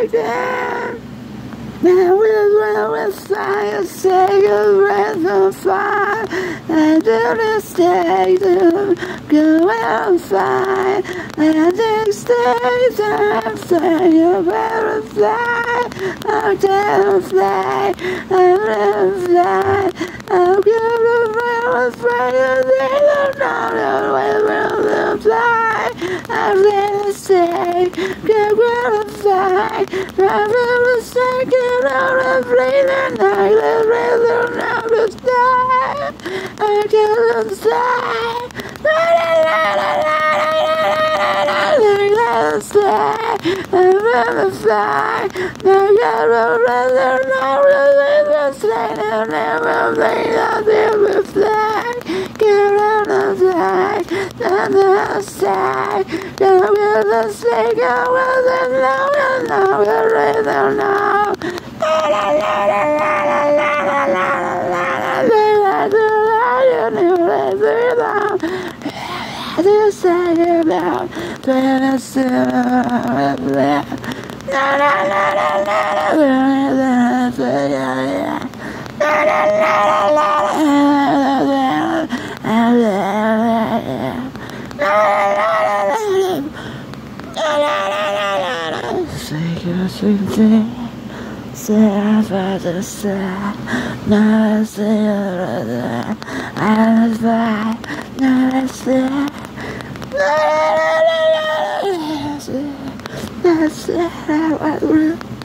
I drag. There will the Messiah say a breath of fire and do the state of go outside and the state of say a butterfly I'm terrified I'm terrified I'm beautiful afraid of they don't know the way will fly I'm say go verify I'm gonna say get out of breathing I live rhythm out of time I can't stay I'm gonna fly I got a rhythm I really the same and never think I'll never fly Get out of sight on the side Go with the snake Go with the long and long rhythm now La la la la la la la la la la la to say about Tennessee. La la la la la la la la la la just. Say I father said, now I say other I was five, now say, now say, now say, I say, now